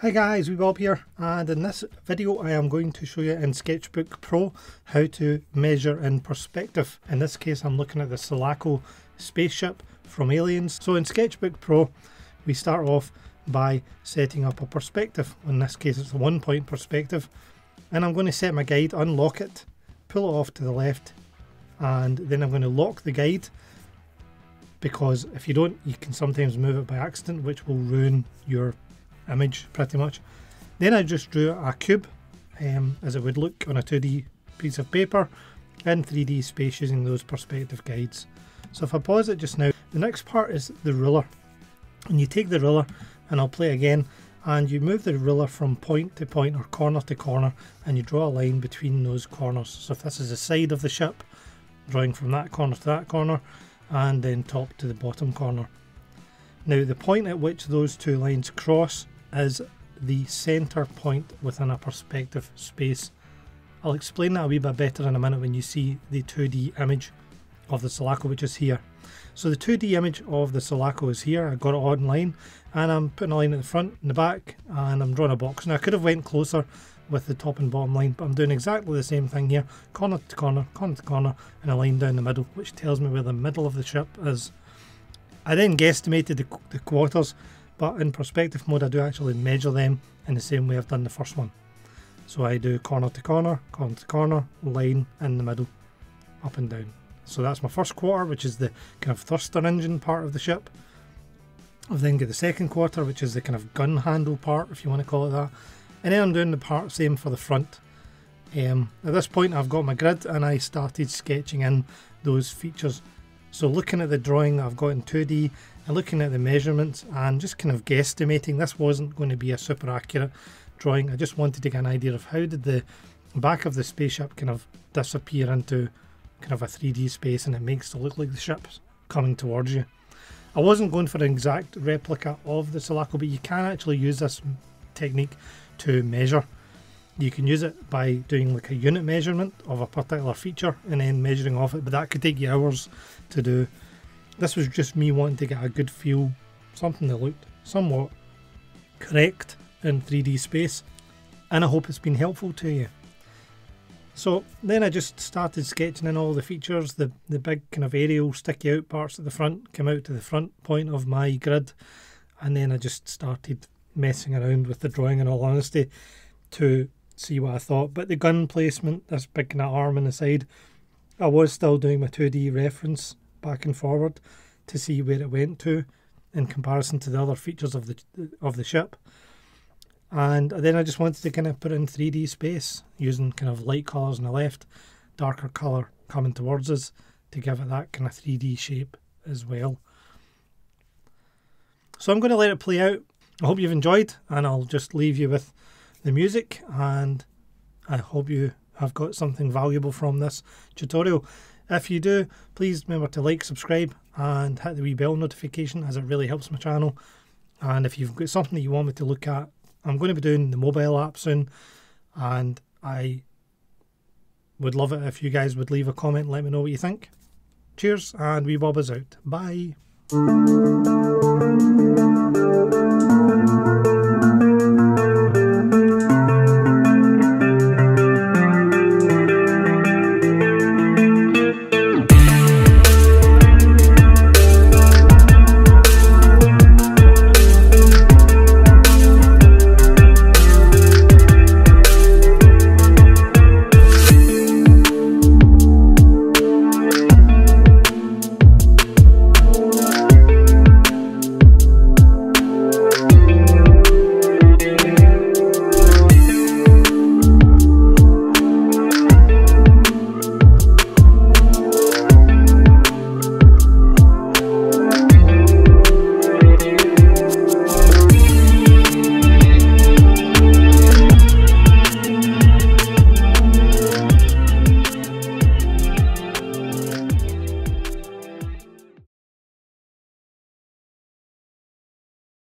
Hi guys, Wee Bob here and in this video I am going to show you in Sketchbook Pro how to measure in perspective. In this case I'm looking at the Sulaco spaceship from Aliens. So in Sketchbook Pro we start off by setting up a perspective. In this case it's a one point perspective and I'm going to set my guide, unlock it, pull it off to the left and then I'm going to lock the guide because if you don't you can sometimes move it by accident which will ruin your image pretty much. Then I just drew a cube um, as it would look on a 2D piece of paper in 3D space using those perspective guides. So if I pause it just now, the next part is the ruler. And you take the ruler, and I'll play again, and you move the ruler from point to point or corner to corner, and you draw a line between those corners. So if this is the side of the ship, drawing from that corner to that corner, and then top to the bottom corner. Now the point at which those two lines cross is the centre point within a perspective space. I'll explain that a wee bit better in a minute when you see the 2D image of the Sulaco which is here. So the 2D image of the Sulaco is here, I got it online and I'm putting a line at the front and the back and I'm drawing a box. Now I could have went closer with the top and bottom line but I'm doing exactly the same thing here, corner to corner, corner to corner and a line down the middle which tells me where the middle of the ship is. I then guesstimated the, the quarters but in perspective mode I do actually measure them in the same way I've done the first one. So I do corner to corner, corner to corner, line in the middle, up and down. So that's my first quarter, which is the kind of thruster engine part of the ship. I've then got the second quarter, which is the kind of gun handle part, if you want to call it that. And then I'm doing the part same for the front. Um, at this point I've got my grid and I started sketching in those features. So looking at the drawing that I've got in 2D and looking at the measurements and just kind of guesstimating this wasn't going to be a super accurate drawing I just wanted to get an idea of how did the back of the spaceship kind of disappear into kind of a 3D space and it makes it look like the ship's coming towards you. I wasn't going for an exact replica of the Sulaco but you can actually use this technique to measure. You can use it by doing like a unit measurement of a particular feature and then measuring off it but that could take you hours to do this was just me wanting to get a good feel, something that looked somewhat correct in 3D space, and I hope it's been helpful to you. So then I just started sketching in all the features, the, the big kind of aerial sticky out parts at the front came out to the front point of my grid, and then I just started messing around with the drawing in all honesty to see what I thought. But the gun placement, this big kind of arm on the side, I was still doing my 2D reference back and forward to see where it went to in comparison to the other features of the of the ship. And then I just wanted to kind of put in 3D space using kind of light colours on the left, darker colour coming towards us to give it that kind of 3D shape as well. So I'm going to let it play out. I hope you've enjoyed and I'll just leave you with the music and I hope you have got something valuable from this tutorial. If you do, please remember to like, subscribe and hit the wee bell notification as it really helps my channel. And if you've got something that you want me to look at, I'm going to be doing the mobile app soon and I would love it if you guys would leave a comment let me know what you think. Cheers and Wee Bob is out. Bye.